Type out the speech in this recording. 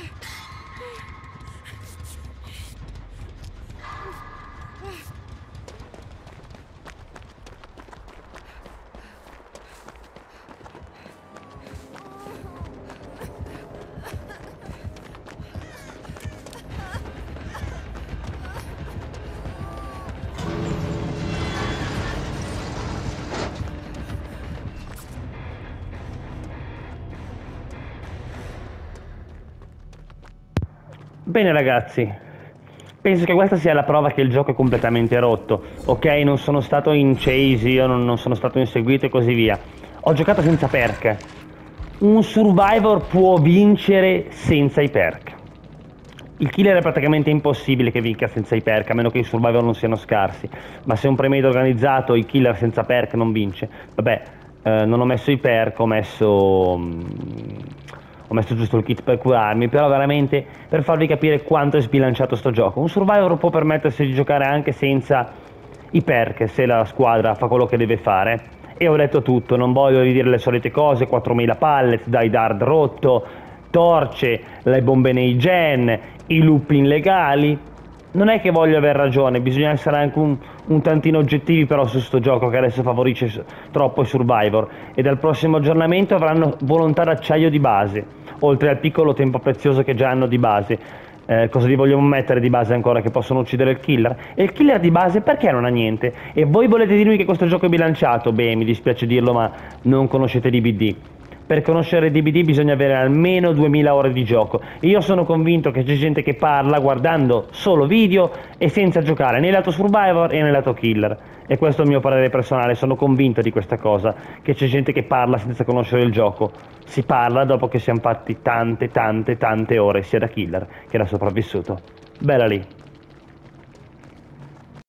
Ah. Bene ragazzi, penso che questa sia la prova che il gioco è completamente rotto. Ok, non sono stato in chase, io non, non sono stato inseguito e così via. Ho giocato senza perk. Un survivor può vincere senza i perk. Il killer è praticamente impossibile che vinca senza i perk, a meno che i survivor non siano scarsi. Ma se un premade organizzato, il killer senza perk non vince. Vabbè, eh, non ho messo i perk, ho messo... Mm, ho messo giusto il kit per curarmi, però veramente per farvi capire quanto è sbilanciato sto gioco. Un survivor può permettersi di giocare anche senza i perk, se la squadra fa quello che deve fare. E ho detto tutto, non voglio ridire le solite cose, 4000 pallet, dai dard rotto, torce, le bombe nei gen, i lupi illegali, non è che voglio aver ragione, bisogna essere anche un, un tantino oggettivi però su sto gioco che adesso favorisce troppo i survivor e dal prossimo aggiornamento avranno volontà d'acciaio di base, oltre al piccolo tempo prezioso che già hanno di base. Eh, cosa gli vogliamo mettere di base ancora che possono uccidere il killer? E il killer di base perché non ha niente? E voi volete dirmi che questo gioco è bilanciato? Beh, mi dispiace dirlo, ma non conoscete DBD per conoscere DBD bisogna avere almeno 2000 ore di gioco. Io sono convinto che c'è gente che parla guardando solo video e senza giocare né lato survivor né lato killer. E questo è il mio parere personale, sono convinto di questa cosa, che c'è gente che parla senza conoscere il gioco. Si parla dopo che siamo fatti tante, tante, tante ore, sia da killer che da sopravvissuto. Bella lì.